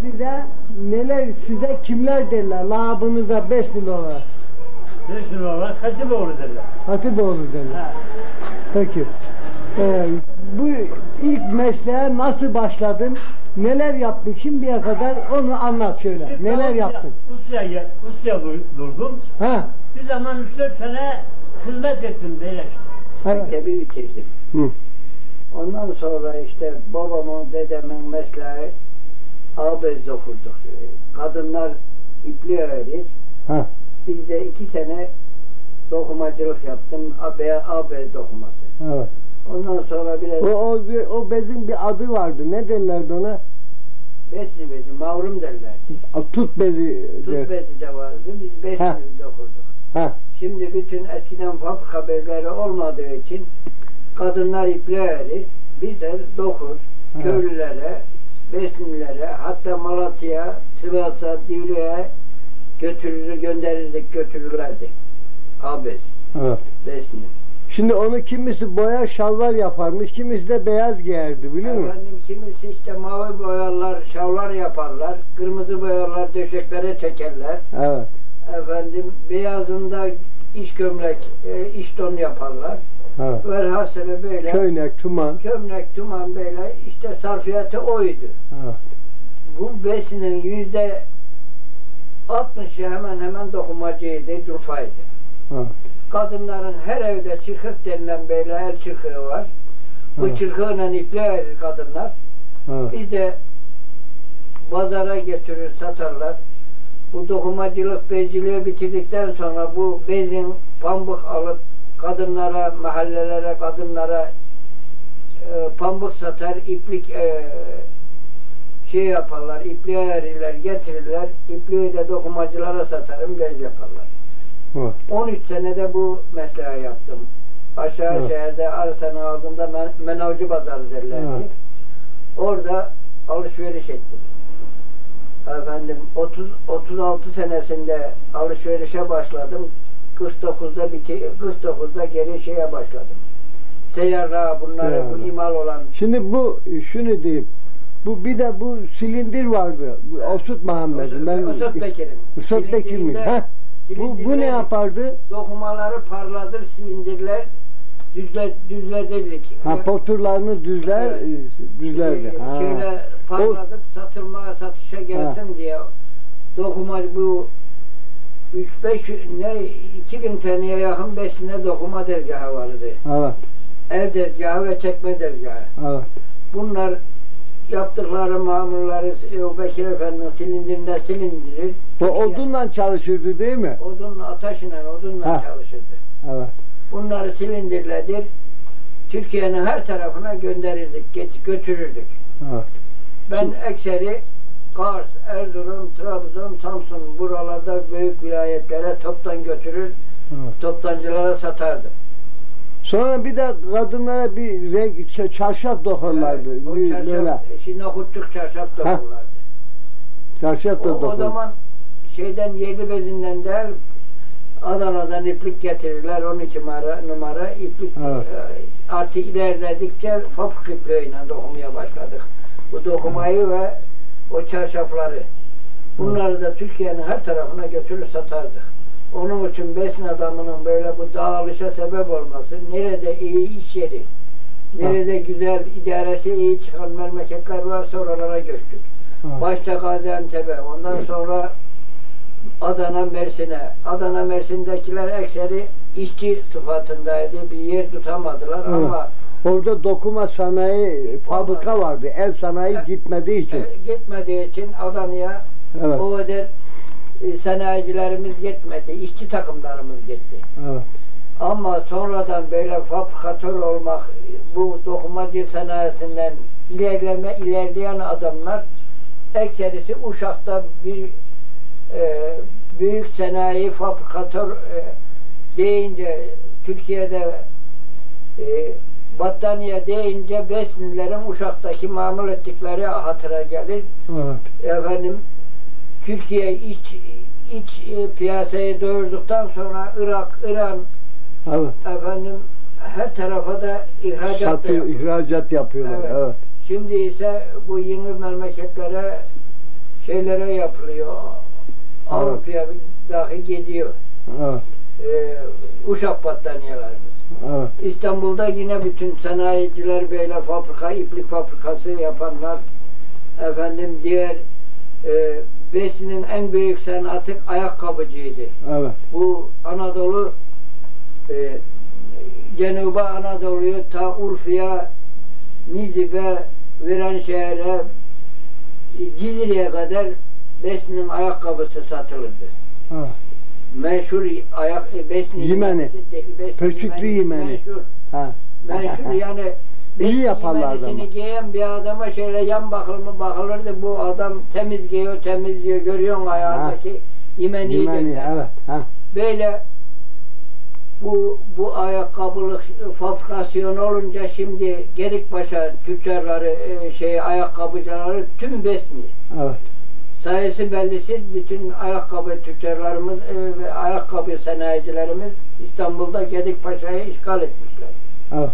size neler size kimler derler labınıza 5 lira olarak? Beş lira olarak Hatipoğlu derler. Hatipoğlu derler. Ha. Peki. Ee, bu ilk mesleğe nasıl başladın? Neler yaptın şimdiye kadar onu anlat şöyle. Bir Neler yaptın? Rusya'ya Rusya durdum. Ha? Bir zaman 3-4 sene hizmet ettim böyle. Evet. Mektebi bitirdim. Hı. Ondan sonra işte babamın, dedemin mesleği ağabey okurduk. Kadınlar ipli öğrenir. Ha. Biz de iki sene dokumacılık yaptım. Ağabey, ağabey dokuması. Evet. Ondan sonra biraz O, o, o bezin bir adı vardı. Ne derlerdi ona? besli bezi, mavrum derler. A, Tut bezi. Tut bezi de vardı. Biz besli Ha. dokurduk. Ha. Şimdi bütün eskiden fabrika bezleri olmadığı için kadınlar ipli öğrenir. Biz de dokur. Ha. köylülere, Beslimlere, hatta Malatya'ya, Sivas'a, Divri'ye götürür, gönderirdik, götürürlerdi. Abes, Evet. Beslim. Şimdi onu kimisi boya şalvar yaparmış, kimisi de beyaz giyerdi biliyor musun? Efendim kimisi işte mavi boyarlar, şavlar yaparlar, kırmızı boyarlar, döşeklere çekerler. Evet. Efendim beyazında iş gömlek, e, iş don yaparlar. Evet. Velhasılı böyle Köynek, tuman. gömlek, tuman böyle işte sarfiyatı oydu. Evet. bu besinin yüzde 60'ı hemen hemen dokumacıydı, durfaydı. Evet. Kadınların her evde çırkık denilen böyle el çırkığı var. Bu Evet. çırkığıyla iple verir kadınlar. Evet. Biz de pazara götürür, satarlar. Bu dokumacılık, bezciliği bitirdikten sonra bu bezin pamuk alıp kadınlara, mahallelere, kadınlara e, pamuk satar, iplik e, şey yaparlar, ipliğe verirler, getirirler. İpliği de dokumacılara satarım, bez yaparlar. Evet. 13 senede bu mesleği yaptım. Aşağı Evet. şehirde arsanın altında men menavcı pazarı derlerdi. Evet. Orada alışveriş ettim. Efendim 30 36 senesinde alışverişe başladım. 49'da biti 49'da geri şeye başladım. Seyyarlığa bunları bu Seyyarlığa. imal olan Şimdi bu şunu diyeyim. Bu bir de bu silindir vardı. Bu Osut Muhammed'in. Ben Osut Bekir'in. Osut Bekir mi? Silindirinde- Ha? Bu, bu ne yapardı? Dokumaları parladır, silindirler düzler, düzlerdirdik. Ha poturlarını düzler, Evet. düzlerdi. Ee, Ha. Şöyle parladıp satılmaya, satışa gelsin diye dokuma bu 3-5 ne 2000 taneye yakın besine dokuma dergahı vardı. Evet. El dergahı ve çekme dergahı. Evet. Bunlar yaptıkları mamulları o Bekir Efendi'nin silindirinde silindirir. Bu odunla çalışırdı değil mi? Odunla, ateşle, odunla Ha. çalışırdı. Evet. Bunları silindirledir. Türkiye'nin her tarafına gönderirdik, götürürdük. Evet. Ben ekseri Kars, Erzurum, Trabzon, Samsun buralarda büyük vilayetlere toptan götürür, Evet. toptancılara satardım. Sonra bir de kadınlara bir renk, ç- çarşaf dokurlardı. Evet, o Bir çarşaf, böyle şimdi nokutçuk çarşaf dokurlardı. çarşaf O, da o dokur. zaman şeyden yerli bezinden der Adana'dan iplik getirirler 12 numara, numara iplik Evet. e, artı ilerledikçe fabrika ipliğiyle dokumaya başladık. Bu dokumayı ve o çarşafları. Bunları da Türkiye'nin her tarafına götürür satardık. Onun için besin adamının böyle bu dağılışa sebep olması, nerede iyi iş yeri, nerede güzel idaresi iyi çıkan memleketler varsa oralara göçtük. Başta Gaziantep'e, ondan sonra Adana, Mersin'e. Adana, Mersin'dekiler ekseri işçi sıfatındaydı. Bir yer tutamadılar ama Orada dokuma sanayi fabrika vardı. El sanayi Evet. gitmediği için. e, gitmediği için Adana'ya Evet. o kadar e, sanayicilerimiz gitmedi. işçi takımlarımız gitti. Evet. Ama sonradan böyle fabrikatör olmak, bu dokumacı sanayisinden ilerleme, ilerleyen adamlar ekserisi Uşak'ta bir e, büyük sanayi fabrikatör e, deyince Türkiye'de e, battaniye deyince Besnilerin Uşak'taki mamul ettikleri hatıra gelir. Evet. Efendim Türkiye iç iç e, piyasayı doyurduktan sonra Irak, İran Evet. efendim her tarafa da ihracat da Satıyor, yapıyor. ihracat yapıyorlar. Evet. Evet. Şimdi ise bu yeni memleketlere şeylere yapılıyor. Avrupa'ya dahi gidiyor. Evet. Ee, uşak battaniyelerimiz. Evet. İstanbul'da yine bütün sanayiciler böyle fabrika, iplik fabrikası yapanlar efendim diğer e, Besinin en büyük sanatı ayakkabıcıydı. Evet. Bu Anadolu e, Cenuba Anadolu'yu ta Urfa'ya, Nizip'e, Viranşehir'e, Cizre'ye kadar Besni'nin ayakkabısı satılırdı. Evet. Meşhur ayak e, Besni Yemeni. Pöçüklü yemeni. Meşhur. Ha. Meşhur yani İyi yemenisini ama. giyen bir adama şöyle yan bakılma bakılırdı. Bu adam temiz giyiyor, temiz giyiyor. Görüyorsun ayağındaki Yemeni, derler. evet. Ha. Böyle bu bu ayakkabılık fabrikasyon olunca şimdi Gedikpaşa tüccarları e, şey ayakkabıcıları tüm besni. Evet. Sayısı bellisiz bütün ayakkabı tüccarlarımız e, ve ayakkabı sanayicilerimiz İstanbul'da Gedikpaşa'yı işgal etmişler. Evet.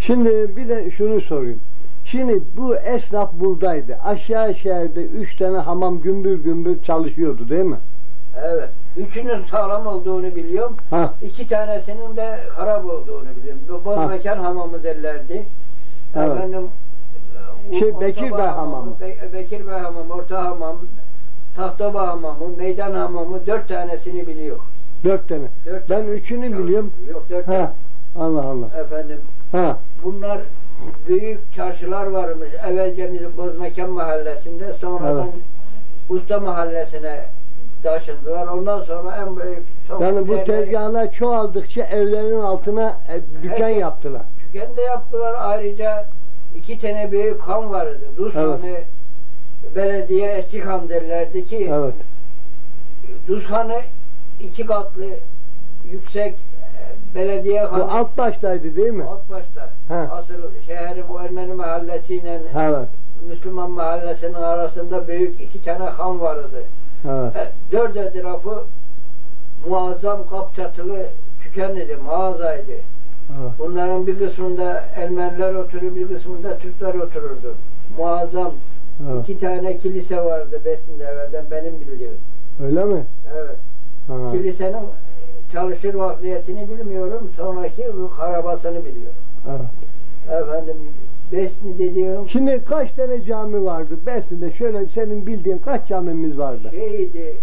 Şimdi bir de şunu sorayım. Şimdi bu esnaf buradaydı. Aşağı şehirde üç tane hamam gümbür gümbür çalışıyordu değil mi? Evet. Üçünün sağlam olduğunu biliyorum. Ha. İki tanesinin de harap olduğunu biliyorum. Boz Ha. mekan hamamı derlerdi. Evet. Efendim Şey, Bekir Bey hamamı. Be- Bekir Bey hamamı, Orta hamam, Tahtoba hamamı, Meydan hamamı dört tanesini biliyor. Dört tane. Dört Ben tane. üçünü Yok, biliyorum. Yok dört tane. Ha. Allah Allah. Efendim Ha. bunlar büyük çarşılar varmış. Evvelce bizim Bozmekan mahallesinde sonradan Usta mahallesine taşındılar. Ondan sonra en büyük Yani bu tezgahlar çoğaldıkça evlerin altına e, dükkan Evet. yaptılar. Tüken de yaptılar. Ayrıca iki tane büyük han vardı. Duzhanı belediye eski han derlerdi ki Evet. Duzhanı iki katlı yüksek e, belediye Bu hanı alt baştaydı değil mi? alt başta. Ha. Asıl şehri bu Ermeni mahallesiyle Evet. Müslüman mahallesinin arasında büyük iki tane han vardı. Evet. E, Dört etrafı muazzam kapçatılı tüken idi, mağazaydı. Evet. Bunların bir kısmında Ermeniler oturur, bir kısmında Türkler otururdu. Muazzam Evet. iki tane kilise vardı Besin'de evvelden benim bildiğim. Öyle mi? Evet. Ha. Kilisenin çalışır vaziyetini bilmiyorum, sonraki harabasını biliyorum. Evet. Efendim, Besni dediğim Şimdi kaç tane cami vardı? Besin'de şöyle senin bildiğin kaç camimiz vardı? şeydi,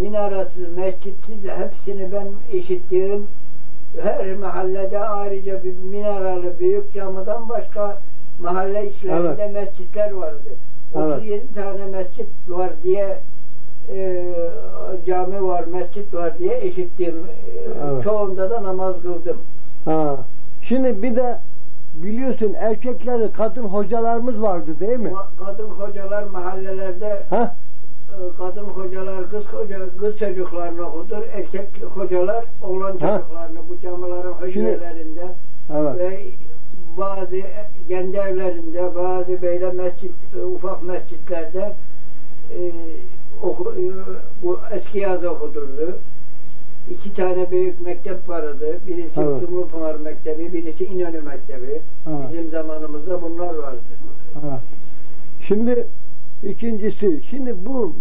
minarasız, mescitsiz hepsini ben işittiğim her mahallede ayrıca bir minaralı büyük camiden başka mahalle içlerinde mescitler vardı. Evet. 37 tane mescit var diye e, cami var, mescit var diye işittim. E, Evet. Çoğunda da namaz kıldım. Ha. Şimdi bir de biliyorsun erkekleri kadın hocalarımız vardı değil mi? Kadın hocalar mahallelerde Ha? e, kadın hocalar kız hoca kız çocuklarını okutur, erkek hocalar oğlan Ha. çocuklarını bu camilerin hücrelerinde Evet. ve bazı kendi evlerinde, bazı böyle mescit, ufak mescitlerde e, oku, e, bu eski yaz okudurdu. İki tane büyük mektep vardı. Birisi Evet. Dumlupınar Mektebi, birisi İnönü Mektebi. Evet. Bizim zamanımızda bunlar vardı. Ha. Şimdi ikincisi, şimdi bu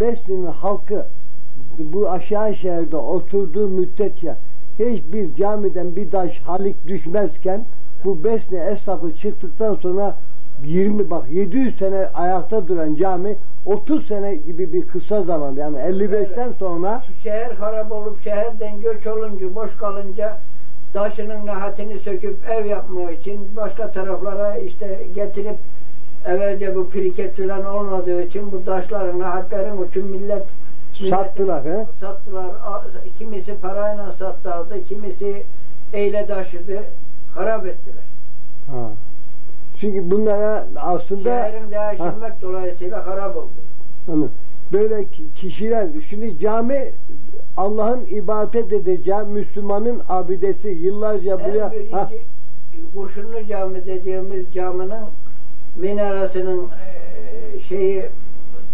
Besni'nin halkı bu aşağı şehirde oturduğu müddetçe hiçbir camiden bir taş halik düşmezken bu Besni esnafı çıktıktan sonra 20 bak 700 sene ayakta duran cami 30 sene gibi bir kısa zaman yani 55'ten sonra Şehir harap olup şehirden göç olunca, boş kalınca taşının nahatini söküp ev yapmak için başka taraflara işte getirip evvelce bu priket falan olmadığı için bu taşların, nahatlerin için millet, sattılar he? sattılar. Kimisi parayla sattı aldı, kimisi eyle taşıdı, harap ettiler. Ha. Çünkü bunlara aslında Şehrin değiştirmek dolayısıyla harap oldu. Anladım. Böyle ki- kişiler, şimdi cami Allah'ın ibadet edeceği Müslümanın abidesi. Yıllarca buraya... En birinci Ha, Kurşunlu Cami dediğimiz caminin minarasının eee, şeyi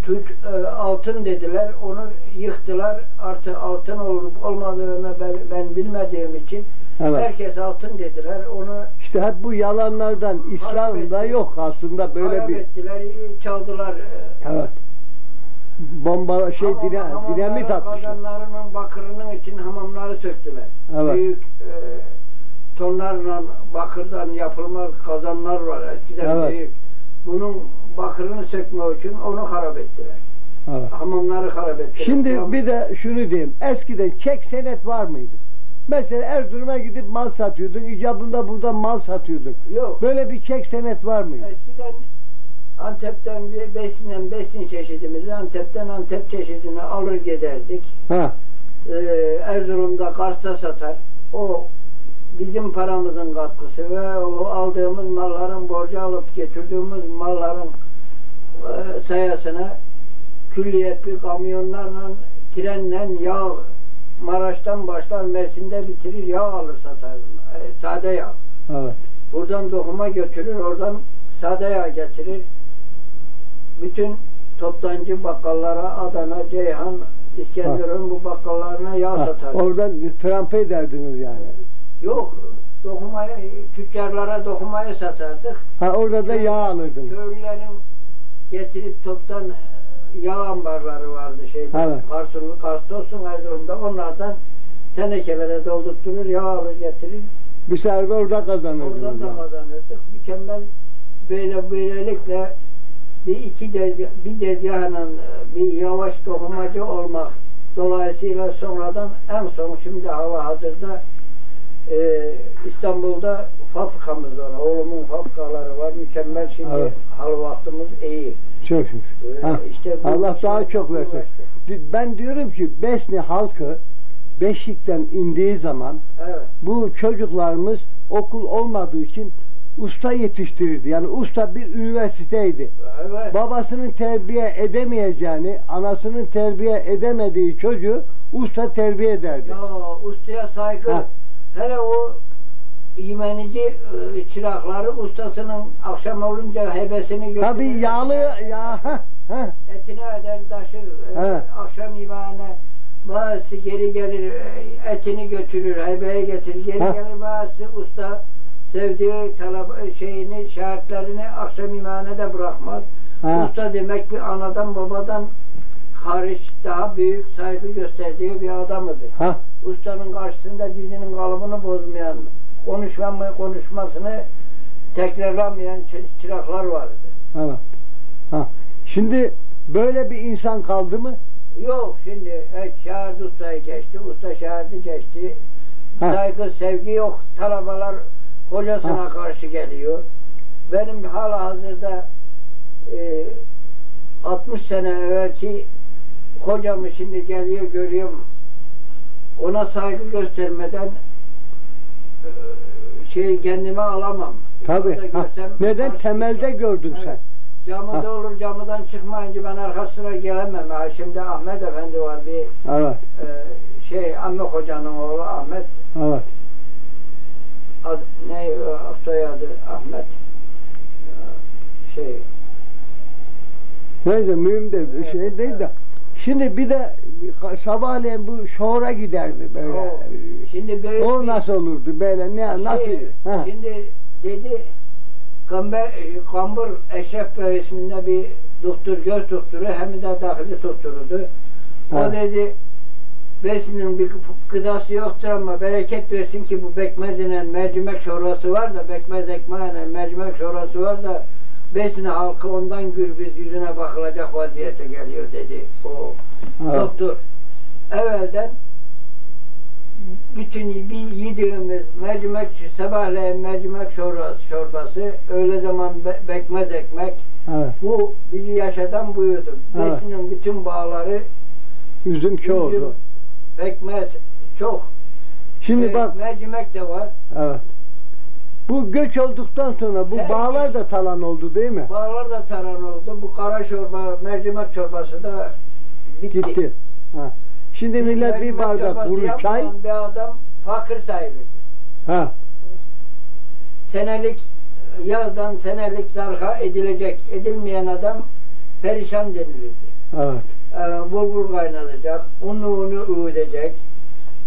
Türk e, altın dediler. Onu yıktılar. Artı altın olup olmadığını ben, ben bilmediğim için evet. herkes altın dediler. Onu İşte hep bu yalanlardan İslam'da yok aslında böyle bir... ettiler, çaldılar. e, Evet. bomba şey Hamam- hamamların dinamit atmışlar. Kazanlarının bakırının için hamamları söktüler. Evet. Büyük e, tonlarla bakırdan yapılma kazanlar var eskiden Evet. büyük. Bunun bakırını sökmek için onu harap ettiler. Evet. Hamamları harap ettiler. Şimdi Tamam. bir de şunu diyeyim. Eskiden çek senet var mıydı? Mesela Erzurum'a gidip mal satıyordun. icabında burada mal satıyordun. Yok. Böyle bir çek senet var mıydı? Eskiden Antep'ten bir besinden besin çeşidimizi Antep'ten Antep çeşidini alır giderdik. Ha. Ee, Erzurum'da Kars'ta satar. O bizim paramızın katkısı ve o aldığımız malların borcu alıp getirdiğimiz malların e, sayesine külliyet bir kamyonlarla trenle yağ Maraş'tan başlar Mersin'de bitirir yağ alır satar. E, sade yağ. Evet. Buradan dokuma götürür, oradan sade yağ getirir. Bütün toptancı bakkallara Adana, Ceyhan, İskenderun bu bakkallarına yağ Ha, satar. oradan trampe ederdiniz yani. Yok, dokumaya, tüccarlara dokumayı satardık. Ha orada da yağ alırdınız. Köylülerin getirip toptan e, yağ ambarları vardı şeyde. Evet. Kars'ın, Kars'ta olsun Erzurum'da onlardan tenekelere doldurtturur, yağ alır getirir. Bir sefer de orada kazanırdınız. Oradan da kazanırdık. Mükemmel böyle böylelikle bir iki dezgah, bir dezgahla e, bir yavaş dokumacı olmak dolayısıyla sonradan en son şimdi hava hazırda e, İstanbul'da fabrikamız var. Oğlumun fabrikaları var. Mükemmel şimdi Evet. hal vaktimiz iyi. Çok şükür. Ee, Ha, işte bu Allah daha şey çok versin. uğraştı. Ben diyorum ki Besni halkı Beşik'ten indiği zaman Evet. bu çocuklarımız okul olmadığı için usta yetiştirirdi. Yani usta bir üniversiteydi. Evet. Babasının terbiye edemeyeceğini, anasının terbiye edemediği çocuğu usta terbiye ederdi. Ya ustaya saygı. Ha. Hele o imenici e, çırakları ustasının akşam olunca hebesini götürür. Tabii yağlı ya. Etine eder taşır. E, Evet. Akşam yemeğine bazısı geri gelir e, etini götürür, hebeye getirir. Geri Ha. gelir bazısı usta sevdiği talep şeyini, şartlarını akşam yemeğine de bırakmaz. Ha. Usta demek bir anadan babadan hariç daha büyük saygı gösterdiği bir adamıdır ha. ustanın karşısında dizinin kalıbını bozmayan, konuşma konuşmasını tekrarlamayan çı- çıraklar vardı. Evet. Ha. Şimdi böyle bir insan kaldı mı? Yok şimdi e, şahit ustayı geçti, usta şahidi geçti. Ha. Saygı, sevgi yok. Talabalar hocasına Ha. karşı geliyor. Benim hala hazırda e, 60 sene evvelki hocamı şimdi geliyor görüyorum. Ona saygı göstermeden e, şey kendime alamam. Görsem Neden temelde gördün sen? Evet. Camide Ha. olur camiden çıkmayınca ben arkasına gelemem. Ha, şimdi Ahmet Efendi var bir Evet. e, şey Amme Hoca'nın oğlu Ahmet Evet. ad, ne soyadı Ahmet E, şey Neyse mühim de şey değil de. Şimdi bir de sabahleyin bu şora giderdi böyle. o, şimdi böyle O nasıl olurdu böyle ne nasıl? Şey, Ha. Şimdi dedi Kamber, Kambur Eşref Bey isminde bir doktor, göz doktoru hem de dahili doktorudu. O Ha. dedi besinin bir gıdası yoktur ama bereket versin ki bu bekmez mercimek çorbası var da bekmez ekmeğine mercimek çorbası var da besin halkı ondan gürbüz yüzüne bakılacak vaziyete geliyor dedi o Evet. doktor. Evvelden bütün bir yediğimiz mercimek sabahleyin mercimek çorbası, çorbası öğle zaman be- bekmez ekmek Evet. bu bizi yaşadan buyurdu. Evet. Besinin bütün bağları Üzüm çoğuldu. üzüm, pekmez çok. Şimdi Ee, bak mercimek de var. evet. Bu göç olduktan sonra bu Evet. bağlar da talan oldu değil mi? Bağlar da taran oldu. Bu kara çorba, mercimek çorbası da bitti. Gitti. Ha. Şimdi millet bir bardak kuru çay. Bir adam fakir sayılır. Ha. Senelik yazdan senelik zarha edilecek. Edilmeyen adam perişan denilirdi. Evet. Ee, bulgur kaynatacak, unluğunu öğütecek,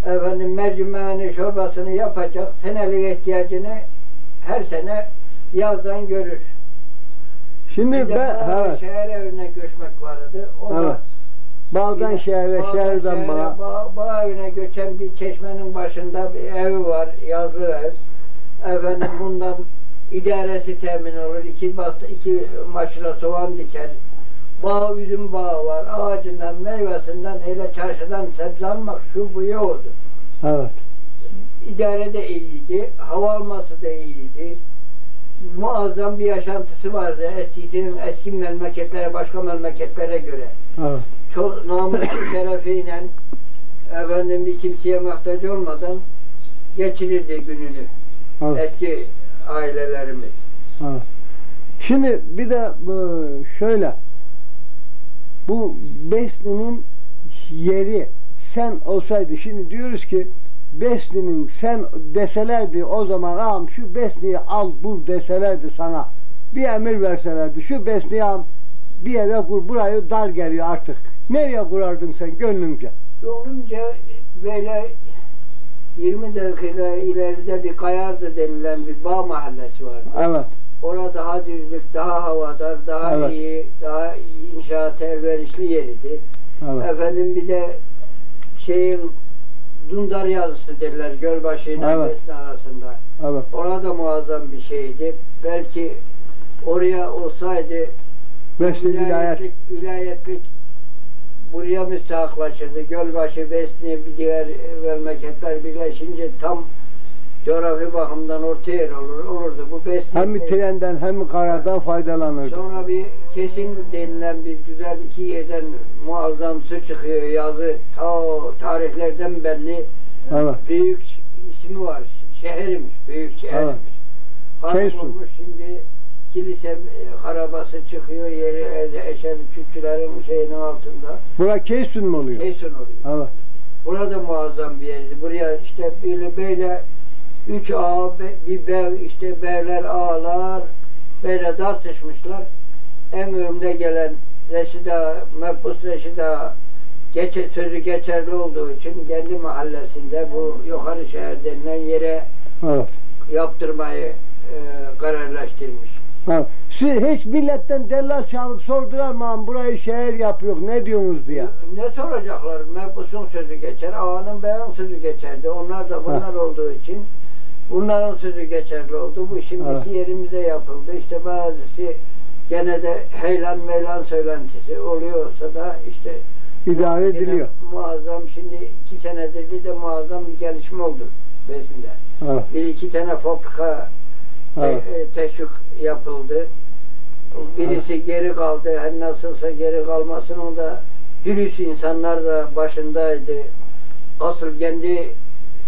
efendim mercimeğini, çorbasını yapacak, senelik ihtiyacını her sene yazdan görür. Şimdi Bir de ben bana evet. şehir evine göçmek vardı. O da Evet. Bağdan Yine şehre, bağdan şehirden şehre, bağa. bağ, bağ evine göçen bir çeşmenin başında bir evi var, yazlı ev. Efendim bundan idaresi temin olur. İki, bastı, iki maşına soğan diker. Bağ üzüm bağı var. Ağacından, meyvesinden, hele çarşıdan sebze almak şu bu yoktu. Evet. İdare de iyiydi, hava alması da iyiydi. Muazzam bir yaşantısı vardı eskinin eski memleketlere, başka memleketlere göre. Evet. Çok namuslu şerefiyle efendim bir kimseye muhtaç olmadan geçirirdi gününü Evet. eski ailelerimiz. Evet. Şimdi bir de bu şöyle bu Besni'nin yeri sen olsaydı şimdi diyoruz ki Besni'nin sen deselerdi o zaman ağam şu Besni'yi al bul deselerdi sana bir emir verselerdi şu Besni'yi al bir yere kur burayı dar geliyor artık nereye kurardın sen gönlünce Yolunca böyle 20 dakika ileride bir Kayardı denilen bir bağ mahallesi vardı. evet Orada daha düzlük, daha havadar, daha Evet. iyi, daha iyi inşaata elverişli yeriydi. evet Efendim bir de şeyin Dundar yazısı derler Gölbaşı ile Evet. Arasında. evet Orada muazzam bir şeydi. Belki oraya olsaydı vilayet vilayetlik, vilayetlik buraya müstahaklaşırdı. Gölbaşı, Besni, bir diğer memleketler birleşince tam coğrafi bakımdan orta yer olur, olurdu. Bu Besni hem trenden hem karadan faydalanırdı Sonra bir kesin denilen bir güzel iki yerden muazzam su çıkıyor yazı. Ta tarihlerden belli evet büyük ismi var. Şehirmiş, büyük şehirmiş. Evet. Keysun. olmuş şimdi kilise e, harabası çıkıyor yeri e, eşen çiftçilerin şeyinin altında. bura Keysun mu oluyor Keysun oluyor. evet Burada muazzam bir yerdi. Buraya işte böyle böyle üç ağa, bir bey, işte beyler, ağalar böyle tartışmışlar. En önde gelen Reşida, Mehbus Reşida geçe, sözü geçerli olduğu için kendi mahallesinde bu yukarı şehir denilen yere evet yaptırmayı e, kararlaştırmış. Ha, siz hiç milletten dellal çağırıp sordular mı "Ağam, burayı şehir yapıyor ne diyorsunuz diye. Ne soracaklar? Mehbus'un sözü geçer, ağanın beyan sözü geçerdi. Onlar da bunlar olduğu için bunların sözü geçerli oldu. Bu şimdiki Evet. yerimize yapıldı. İşte bazısı gene de heylan meylan söylentisi oluyorsa da işte İdare ediliyor. Muazzam şimdi iki senedir bir de muazzam bir gelişme oldu Besm'de. Evet, Bir iki tane fabrika te- evet, e, teşvik yapıldı. Birisi geri kaldı. Her nasılsa geri kalmasının da dürüst insanlar da başındaydı. Asıl kendi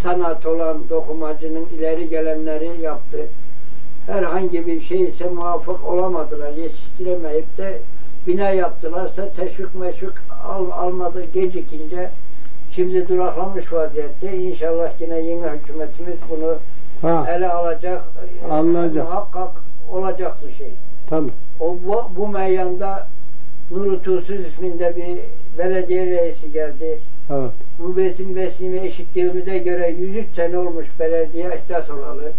sanat olan dokumacının ileri gelenleri yaptı. Herhangi bir şey ise muvaffak olamadılar. Yetiştiremeyip de bina yaptılarsa teşvik meşvik al, almadı gecikince şimdi duraklamış vaziyette. İnşallah yine yeni hükümetimiz bunu ha, ele alacak. e, Alınacak. Muhakkak olacak bu şey. tabii, O bu, bu meyanda Nuri Tuğsuz isminde bir belediye reisi geldi. Evet, Bu besim beslimi eşitliğimize göre 103 sene olmuş belediye ihtas olalı.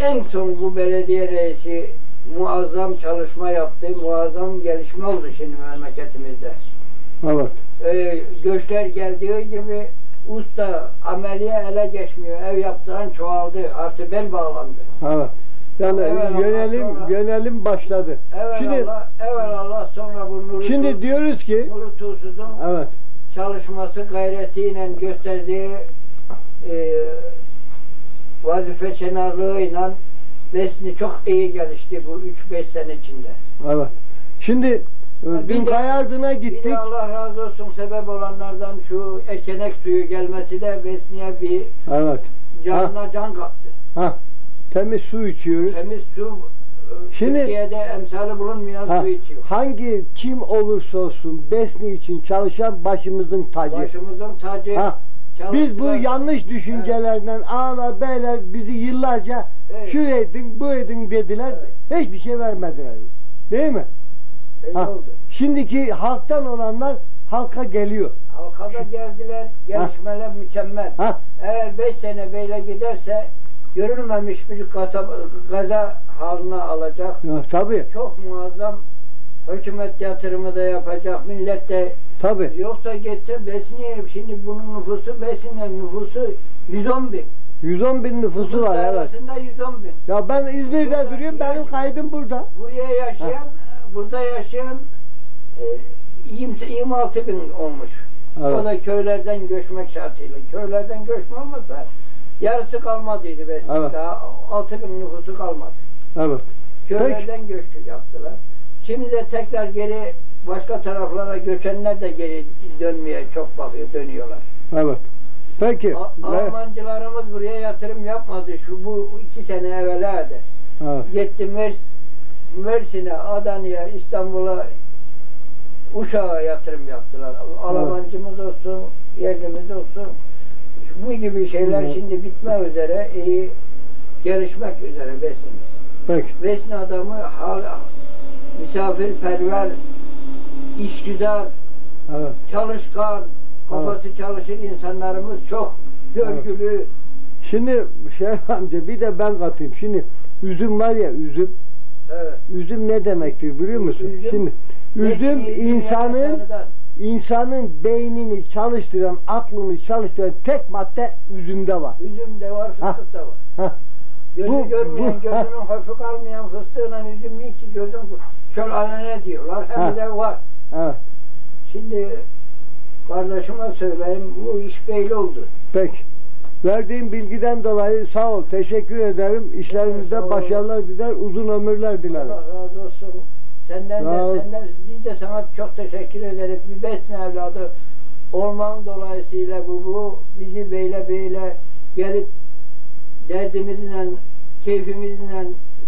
En son bu belediye reisi muazzam çalışma yaptı. Muazzam gelişme oldu şimdi memleketimizde. evet, Ee, göçler geldiği gibi usta ameliye ele geçmiyor. Ev yaptıran çoğaldı. Artı bel bağlandı. evet. Yani Evet, yönelim, sonra- yönelim başladı. Evvel Şimdi, Allah, evvel Allah sonra bu Nuri, şimdi diyoruz ki, Nuri Tuğsuz'un evet, çalışması gayretiyle gösterdiği e, vazife şenarlığıyla Besni çok iyi gelişti bu 3-5 sene içinde. evet. Şimdi bir dün de- Kayardın'a Bir gittik. de Allah razı olsun sebep olanlardan şu ekenek suyu gelmesi de Besni'ye bir Evet, canına can kattı. ha, temiz su içiyoruz. Temiz su e, Şimdi- Türkiye'de emsali bulunmayan Ha, su içiyor. hangi kim olursa olsun Besni için çalışan başımızın tacı. Başımızın tacı. Ha, biz bu yanlış düşüncelerden ağlar beyler bizi yıllarca Evet. şu edin bu edin dediler. Hiçbir şey vermediler. Değil mi? Öyle Ha. oldu. Şimdiki halktan olanlar halka geliyor. Halkada geldiler, gelişmeler mükemmel. Ha, Eğer beş sene böyle giderse görülmemiş bir gaza, gaza haline alacak. ya, tabii. Çok muazzam hükümet yatırımı da yapacak. Millet de Tabii. Yoksa geçse Besni'ye şimdi bunun nüfusu Besni'nin nüfusu 110 bin. 110 bin nüfusu var evet. Arasında 110 bin. Ya ben İzmir'de duruyorum. Benim kaydım burada. Buraya yaşayan, burada yaşayan e, 20, 26 bin olmuş. O Evet. da köylerden göçmek şartıyla. Köylerden göçme olmasa yarısı kalmadıydı Besni. Evet. Daha 6 bin nüfusu kalmadı. Evet. Köylerden göçlük yaptılar. Şimdi de tekrar geri başka taraflara göçenler de geri dönmeye çok bakıyor, dönüyorlar. Evet. Peki. A- Almancılarımız buraya yatırım yapmadı. Şu bu iki sene evvelade. Evet. Gitti Mers Mersin'e, Adana'ya, İstanbul'a, Uşak'a yatırım yaptılar. Almancımız olsun, yerlimiz olsun. Bu gibi şeyler Evet. şimdi bitme üzere, iyi gelişmek üzere Besin'imiz. Peki. Besin adamı hal, misafirperver, işgüzar, Evet. çalışkan, kafası çalışır insanlarımız çok görgülü. Şimdi Şerif amca bir de ben katayım. Şimdi üzüm var ya üzüm. Evet. Üzüm ne demektir biliyor musun? Üzüm- Şimdi üzüm insanın dünyada tanıdan- insanın beynini çalıştıran, aklını çalıştıran tek madde üzümde var. Üzüm de var, Ha. fıstık da var. Ha. Gözü Bu- görmeyen, bu- gözünün hafif kalmayan fıstığıyla üzüm iyi ki gözün şöyle alene diyorlar. Hem Ha. de var. Evet. Şimdi kardeşime söyleyeyim, bu iş belli oldu. Peki. Verdiğin bilgiden dolayı sağ ol. Teşekkür ederim. İşlerinizde ol. başarılar diler, uzun ömürler dilerim. Allah razı olsun. Senden de, senden, biz de sana çok teşekkür ederiz. Bir besne evladı olman dolayısıyla bu, bu bizi beyle beyle gelip derdimizle, keyfimizle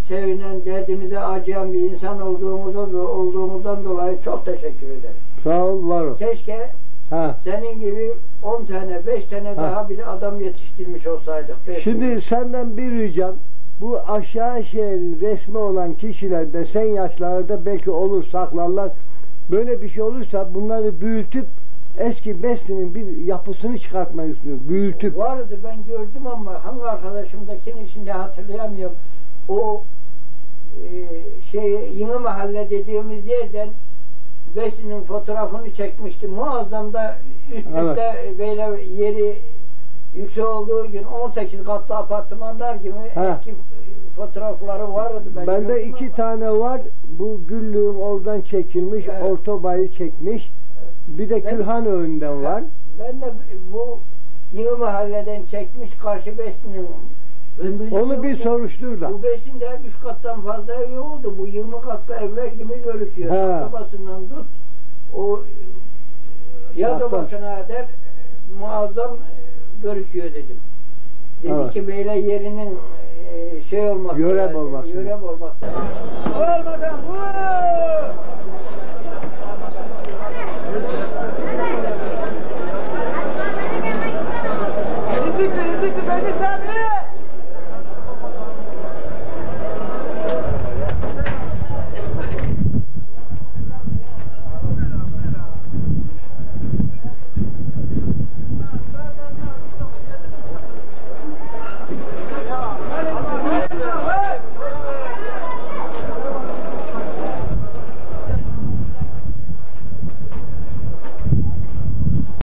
sevinen, derdimize acıyan bir insan olduğumuzdan, olduğumuzdan dolayı çok teşekkür ederim. Sağ ol, var ol. Keşke Ha. senin gibi 10 tane, 5 tane daha bir adam yetiştirmiş olsaydık. Şimdi senden bir ricam bu aşağı şehir resmi olan kişiler de sen yaşlarda belki olur saklarlar. Böyle bir şey olursa bunları büyütüp eski Besni'nin bir yapısını çıkartmayı istiyorum. Büyütüp. Vardı ben gördüm ama hangi arkadaşımdakini şimdi hatırlayamıyorum. O e, şey Yeni Mahalle dediğimiz yerden Besin'in fotoğrafını çekmişti. Muazzam da üst Evet. böyle yeri yüksek olduğu gün 18 katlı apartmanlar gibi Ha. eski fotoğrafları vardı. Ben Bende iki ama. tane var. Bu güllüğüm oradan çekilmiş. Evet. Ortobayı çekmiş. Bir de Ben- Külhan önünden var. Ben de bu Yeni Mahalle'den çekmiş karşı Besin'in Onu bir soruştur da. Bu besin de üç kattan fazla evi oldu. Bu 20 katlı evler gibi gözüküyor. He. Akrabasından tut. O yaz Tahta. obasına kadar e, muazzam gözüküyor dedim. Dedi Evet. ki böyle yerinin e, şey olması Görev lazım, olması. Görev olması. lazım. Olmadan bu